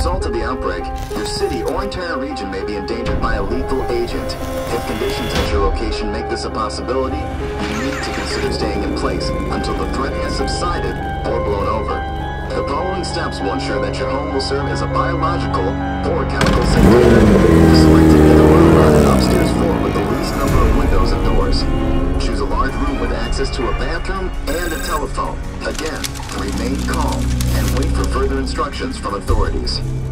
result of the outbreak, your city or entire region may be endangered by a lethal agent. If conditions at your location make this a possibility, you need to consider staying in place until the threat has subsided or blown over. The following steps will ensure that your home will serve as a biological or chemical net. Select either room on an upstairs floor with the least number of windows and doors. Choose a large room with access to a bathroom and a telephone. Again, remain calm and wait for further instructions from authorities.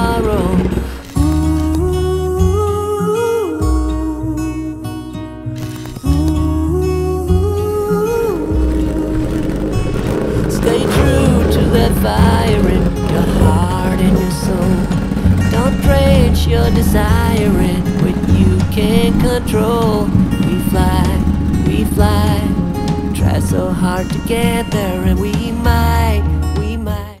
Sorrow. Stay true to that fire in your heart and your soul. Don't drench your desire desiring what you can't control. We fly, we fly. Try so hard to get there, and we might.